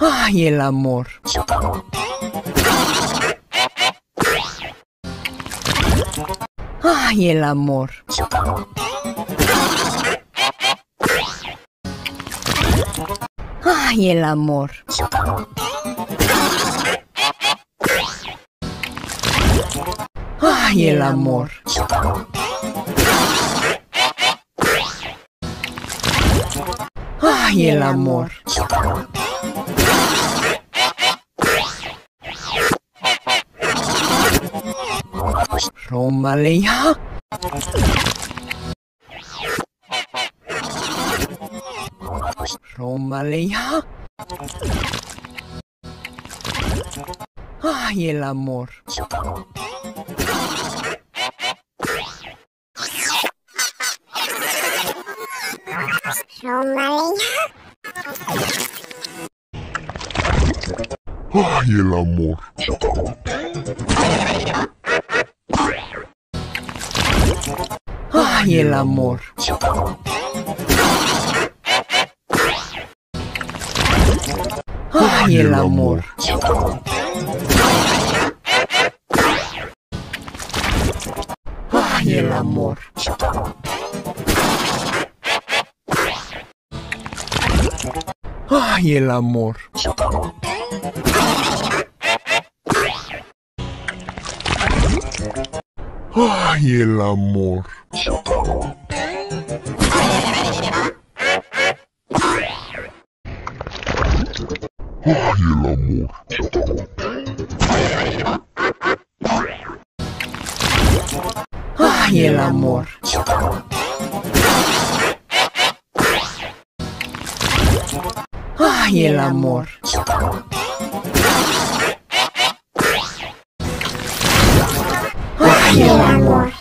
Ay, el amor. Ay, el amor. Ay, el amor. Ay, el amor. Ay, el amor. Rómbale ya. Rómbale ya. Ay, el amor. Ay, el amor. Ay, el amor. Ay, el amor. Ay, el amor. Ay, el amor. Ay, el amor. Ay, el amor. Ay, el amor. Ay, el amor. Ay, el amor.